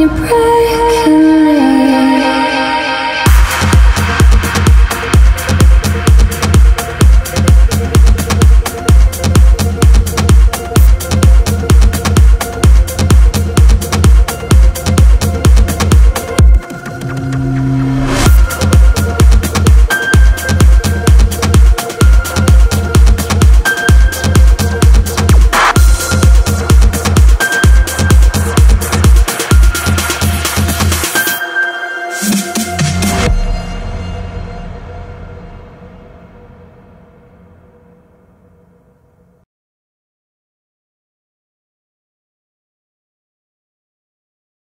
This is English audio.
your breath